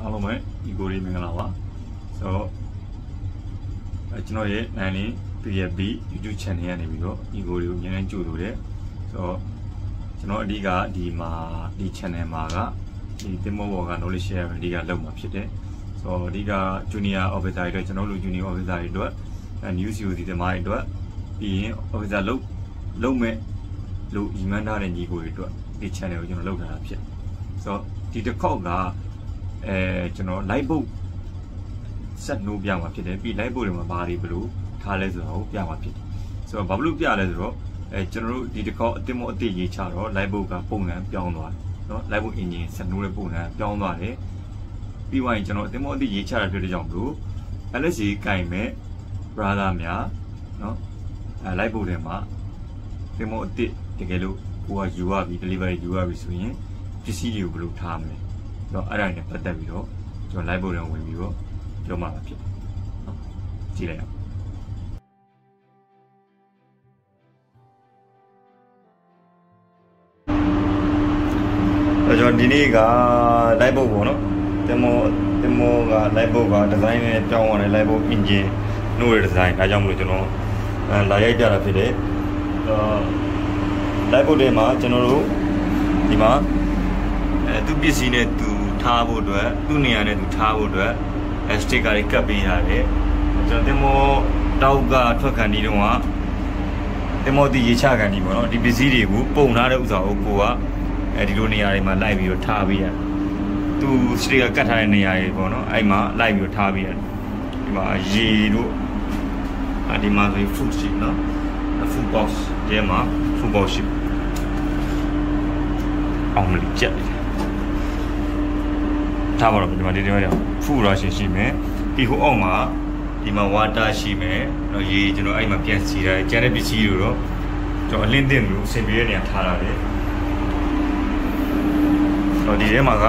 အားလုံးပဲဒီကိုလေးမင်္ဂလာပါဆိုတော့အဲကျွန်တော်ရဲ့နိုင်လင်း PFB YouTube channel ကနေပြီးတော့ဒီကိုလေးကိုမြန်မြန်ကြိုလို့တယ်ဆိုတော့ကျွန်တော်အဓိကဒီမှာဒီ channel မှာကဒီတင်မောဘောက knowledge share အဓိကလုပ်မှာဖြစ်တယ်ဆိုတော့အဓိက junior officer တွေအတွက်ကျွန်တော်တို့ junior officer တွေအတွက်အဲ news COC တင်မားတွေအတွက်ပြီးရင် officer လုပ်လုပ်မဲ့လို့ညီမန်းထားတဲ့ညီကိုတွေအတွက်ဒီ channel ကိုကျွန်တော်လုပ်ထားတာဖြစ်ဆိုတော့ဒီတစ်ခေါက်က အဲကျွန်တော် live book ဆက်နှိုးပြမှာဖြစ်တယ်ပြီး live book တွေမှာဘာတွေဘလို့ထားလဲဆိုတော့ပြမှာဖြစ်တယ်ဆိုတော့ဘာလို့ပြလဲဆိုတော့အဲကျွန်တော်တို့ဒီတစ်ခေါက်အတင်မအတိရေးချတော့ live book ကပုံစံပြောင်းသွားတယ်နော် live book engine ဆက်နှိုးတဲ့ပုံစံပြောင်းသွားတယ်ပြီးသွားရင်ကျွန်တော်အတင်မအတိရေးချတာဖြစ်တဲ့ကြောင့်မလို့ LSC ကင်မဲ့ brother များနော်အဲ live book တွေမှာတင်မအတိတကယ်လို့ကိုကယူရပြီ delivery ယူရပြီဆိုရင်ပစ္စည်းတွေကိုဘယ်လိုထားမလဲ တော့အဲ့ဒါနဲ့ပတ်သက်ပြီးတော့ကျွန်တော် live ပုံတွေဝင်ပြီးတော့ပြောမှာဖြစ်တယ်နော်ကြည့်လိုက်အောင်အဲကျွန်တော်ဒီနေ့က live ပုံပေါ့နော်တင်မောတင်မောက live ပုံက design နဲ့ပြောင်းသွားတယ် live ပုံ engine နှိုးရ design ဒါကြောင့်မလို့ကျွန်တော်အဲလာရိုက်ပြတာဖြစ်တယ်အာ live ပုံတွေမှာကျွန်တော်တို့ဒီမှာအဲသူပစ္စည်းနဲ့သူ ထားဖို့အတွက်သူ့နေရာနဲ့သူထားဖို့အတွက်အဲစတစ်ကာတွေကပ်ပေးရတယ်ကျွန်တော်တင်မောတောက်ကထွက်ခံဒီတော့ကတင်မောဒီရေချခံဒီပေါ့နော်ဒီပစ္စည်းတွေကိုပုံထားတဲ့ဥစ္စာကိုကိုကအဲဒီလိုနေရာတွေမှာလိုက်ပြီးတော့ထားပေးရတယ်သူစတစ်ကာကတ်ထားတဲ့နေရာတွေပေါ့နော်အဲ့မှာလိုက်ပြီးတော့ထားပေးရတယ်ဒီမှာရေတို့အဒီမှာဆို food sheet နော် food box ဒီမှာ food box sheet အောင်မလို့ကြက်တယ် ထားပါတော့ဒီမှာဒီဒီမှာဖူရရှင်ရှိမယ်ဒီဟိုအောက်မှာဒီမှာဝါတာရှိမယ်တော့ရေကျွန်တော်အဲ့မှာပြန်စီရတယ်ကျန်တဲ့ပစ္စည်းတွေတော့ကျွန်တော်အလင်းတင်လို့အဆင်ပြေတဲ့နေရာထားရတယ်တော့ဒီထဲမှာက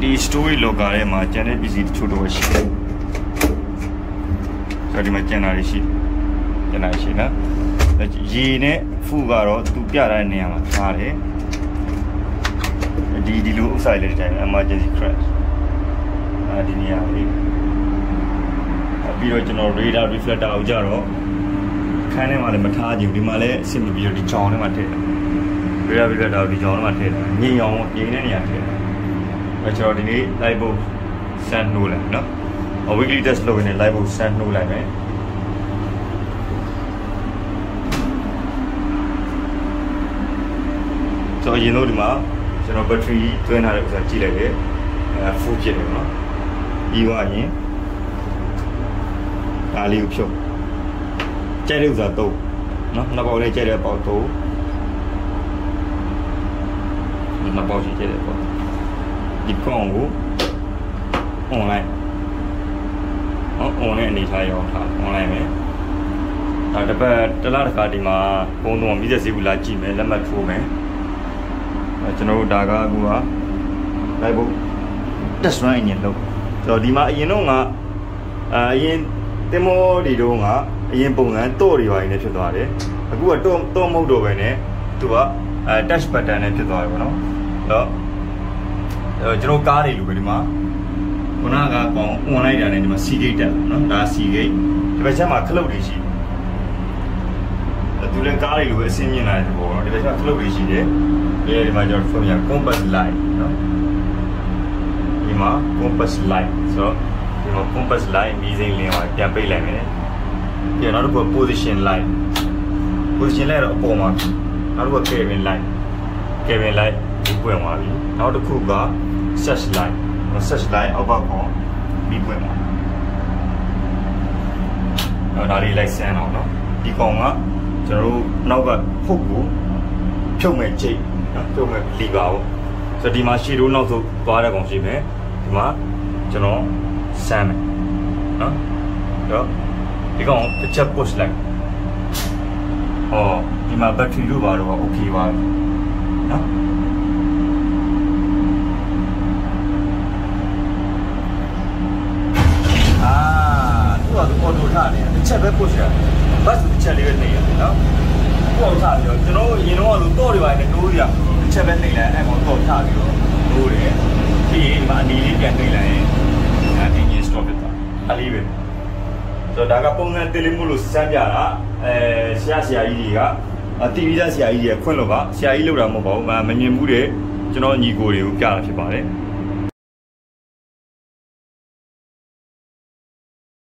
ဒီ story locker ထဲမှာကျန်တဲ့ပစ္စည်းတချို့တော့ရှိတယ်ဆိုတော့ဒီမှာကျန်တာတွေရှိကျန်တာရှိနော်ရေနဲ့ဖူကတော့သူပြတဲ့နေရာမှာထားတယ် ဒီဒီလိုဥစ္စာလေးတွေတိုင်း emergency crash အဲဒီနေရာလေးပြီးတော့ကျွန်တော် radar reflector ကိုကြတော့ခန်းထဲမှာလည်းမထားကြဘူးဒီမှာလည်းအဆင်မပြေတော့ဒီချောင်းထဲမှာထည့်တယ် radar reflector ကိုဒီချောင်းထဲမှာထည့်တယ်ညင်အောင်ညင်တဲ့နေရာထည့်တယ်အဲကျွန်တော်ဒီနေ့ live book send နှိုးလိုက်နော် weekly test လုပ်ရင် live book send နှိုးလိုက်မယ်ဆိုတော့အရင်တော့ဒီမှာ ကျွန်တော် battery သွင်းထားတဲ့ဥစ္စာကြည့်လိုက်တယ်အဲ full ဖြစ်တယ်နော်ပြီးသွားရင်ဒါလေးကိုဖြုတ်ကြိုက်တဲ့ဥစ္စာသုံးနော်နှစ်ပေါက်လေးကြိုက်တဲ့ပေါက်သုံးဒီနှစ်ပေါက်ရှိကြိုက်တဲ့ပေါက်ဒီကောင်ကို online နော် online အနေထားရောထား online ပဲဒါတစ်ပတ်တစ်လတစ်ခါဒီမှာပုံတော့မိသက်စီဘူးလာကြည့်မယ်လက်မှတ်ထိုးမယ် ကျွန်တော်တို့ဒါကအခုက live book test run အရင်လုပ်ဆိုတော့ဒီမှာအရင်တော့ကအာအရင်တင်မောဒီတော့ကအရင်ပုံစံတော့တွေပါနေဖြစ်သွားတယ်အခုကတော့တော့မဟုတ်တော့ပဲねသူကအဲ touch button နဲ့ဖြစ်သွားတယ်ပေါ့နော်တော့အဲကျွန်တော်ကားတွေလိုပဲဒီမှာခုနကကောင် online တာနဲ့ဒီမှာ C gate တက်နော်ဒါ C gate ဒီဘက်ချက်မှာခလုတ်တွေရှိတယ် သူလည်းကားတွေလိုပဲအဆင်းမြင်လာတယ်ပေါ့နော်ဒီဘက်ချက်ခလုတ်တွေရှိတယ်အဲဒီမှာကျွန်တော်ဖုန်းရ compass light နော်ဒီမှာ compass light ဆိုတော့ဒီမှာ compass light မီးစိမ်းလင်းသွားပြန်ပိတ်လိုက်မယ်ပြန်နောက်တစ်ခု position light position light တော့အပေါ်မှာနောက်တစ်ခု cabin light cabin light ဒီပွင့်သွားပြီနောက်တစ်ခုက search light search light အောက်ဘက်ကောင်ပြီးပွင့်သွားတော့ဒါလေးလိုက်ဆန်းအောင်နော်ဒီကောင်က ကျွန်တော်တို့နောက်ကဖုတ်ကိုဖြုတ်မဲ့ချိန်နော်ဖြုတ်မဲ့လီပါပေါ့ဆိုတော့ဒီမှာရှေ့တို့နောက်သို့သွားတဲ့ကောင်ရှိမယ်ဒီမှာကျွန်တော်ဆမ်းမယ်နော်တော့ဒီကောင်တစ်ချက် push လိုက်ဟောဒီမှာ battery လို့ပါတော့ okay ပါနော်အာသူကအော်တိုထားတယ်တစ်ချက်ပဲ push ရတယ် ဘတ်တစ်ချက်လေးပဲနေရတယ်နော်ကိုအောင်ချပြီးတော့ကျွန်တော်အရင်တော့လို့တော့တွေပါနေတိုးရတစ်ချက်ပဲနေလိုက်အဲ့ကောင်တော့ချပြီးတော့တိုးတယ်ပြီးရင်ဒီမှာအနီလေးပြန်နှိပ်လိုက်ရင်အဲ engine stop ဖြစ်သွားအလေးပဲဆိုတော့ဒါကပုံစံတေးလေးမို့လို့စမ်းပြတာအဲဆရာဆရာကြီးတွေကအတီဗီသားဆရာကြီးတွေခွင့်လို့ပါဆရာကြီးလောက်တာမဟုတ်ပါဘူးမမြင်ဘူးတဲ့ကျွန်တော်ညီကိုတွေကိုပြတာဖြစ်ပါတယ်